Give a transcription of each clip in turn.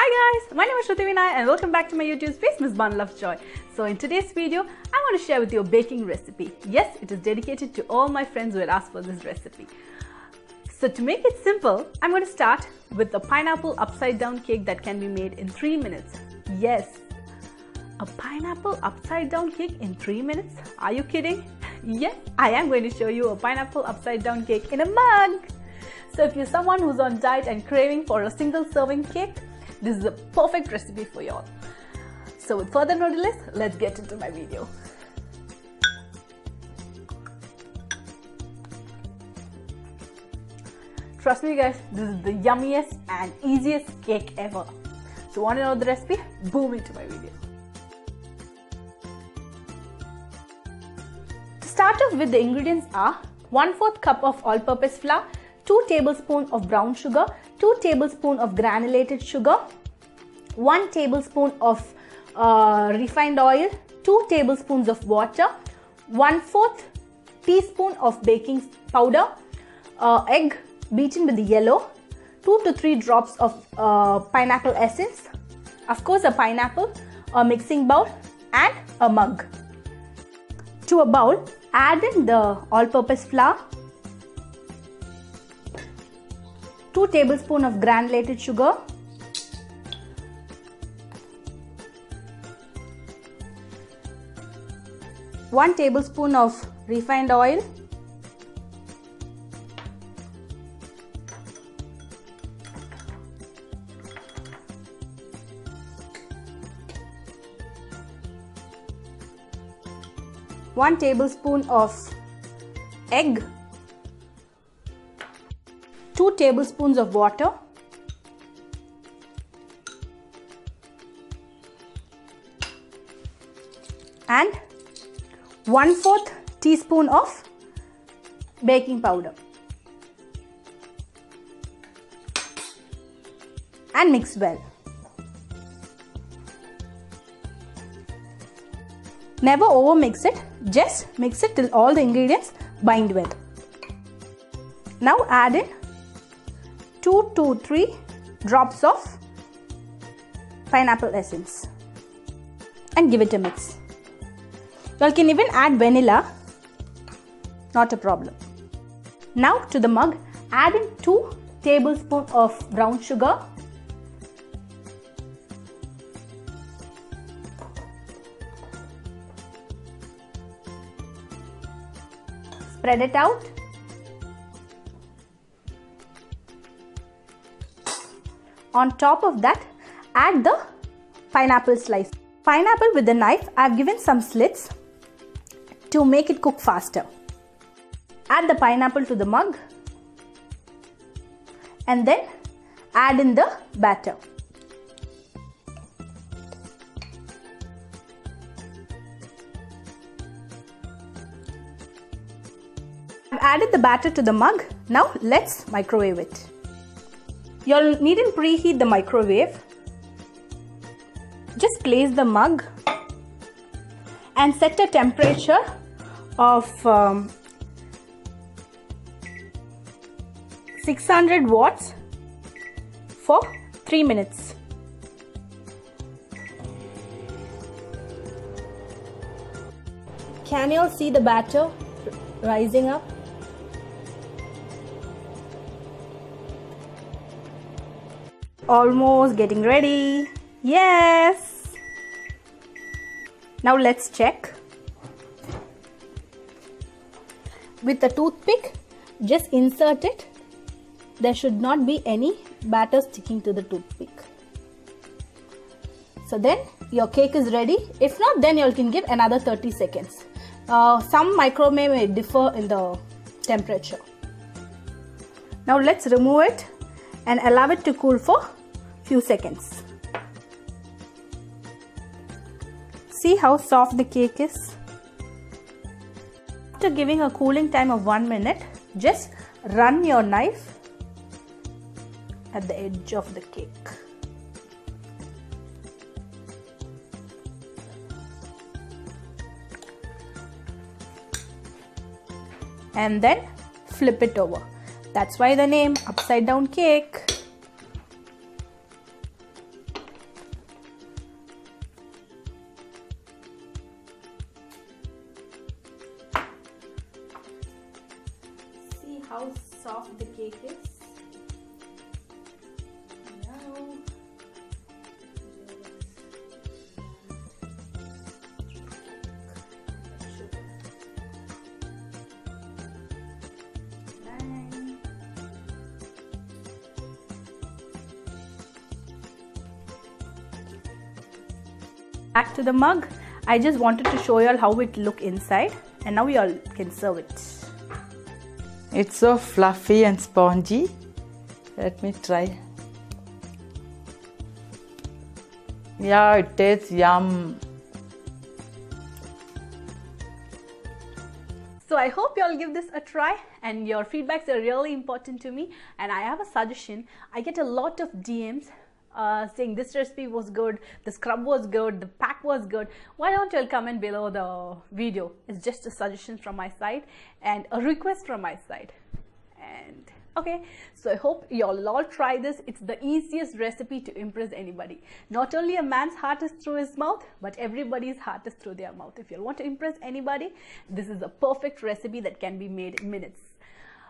Hi guys, my name is Shruthi Vinay and welcome back to my YouTube space, Miss Bun Joy. So in today's video, I want to share with you a baking recipe. Yes, it is dedicated to all my friends who had asked for this recipe. So to make it simple, I'm going to start with a pineapple upside down cake that can be made in 3 minutes. Yes, a pineapple upside down cake in 3 minutes? Are you kidding? yes, I am going to show you a pineapple upside down cake in a mug. So if you're someone who's on diet and craving for a single serving cake, this is a perfect recipe for y'all. So with further no delays, let's get into my video. Trust me guys, this is the yummiest and easiest cake ever. So want to know the recipe? Boom into my video. To start off with the ingredients are 1 4th cup of all-purpose flour, 2 tablespoons of brown sugar, 2 tablespoons of granulated sugar, 1 tablespoon of uh, refined oil, 2 tablespoons of water, 1 4th teaspoon of baking powder, uh, egg beaten with the yellow, 2 to 3 drops of uh, pineapple essence, of course a pineapple, a mixing bowl and a mug. To a bowl, add in the all-purpose flour, 2 tablespoons of granulated sugar, one tablespoon of refined oil, one tablespoon of egg 2 tablespoons of water and 1 4th teaspoon of baking powder and mix well. Never over mix it, just mix it till all the ingredients bind well. Now add in 2 to 3 drops of pineapple essence and give it a mix. You can even add vanilla, not a problem. Now to the mug, add in 2 tablespoons of brown sugar spread it out on top of that add the pineapple slice pineapple with the knife i've given some slits to make it cook faster add the pineapple to the mug and then add in the batter I've added the batter to the mug. Now let's microwave it. You'll needn't preheat the microwave. Just place the mug and set a temperature of um, 600 watts for 3 minutes. Can you all see the batter rising up? Almost getting ready. Yes. Now let's check. With a toothpick just insert it. There should not be any batter sticking to the toothpick. So then your cake is ready. If not then you can give another 30 seconds. Uh, some microwave may differ in the temperature. Now let's remove it and allow it to cool for few seconds. See how soft the cake is? After giving a cooling time of 1 minute, just run your knife at the edge of the cake. And then flip it over. That's why the name upside down cake. How soft the cake is. back to the mug I just wanted to show you all how it look inside and now you all can serve it it's so fluffy and spongy. Let me try. Yeah it tastes yum. So I hope you all give this a try and your feedbacks are really important to me. And I have a suggestion. I get a lot of DMs uh, saying this recipe was good, the scrub was good, the pack was good, why don't you all comment below the video? It's just a suggestion from my side and a request from my side. And okay, so I hope you all all try this. It's the easiest recipe to impress anybody. Not only a man's heart is through his mouth, but everybody's heart is through their mouth. If you want to impress anybody, this is a perfect recipe that can be made in minutes.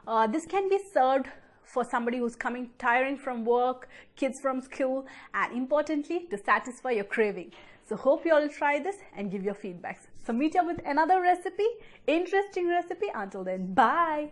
Uh, this can be served for somebody who's coming tiring from work, kids from school, and importantly, to satisfy your craving. So hope you all try this and give your feedbacks. So meet up with another recipe, interesting recipe. Until then, bye.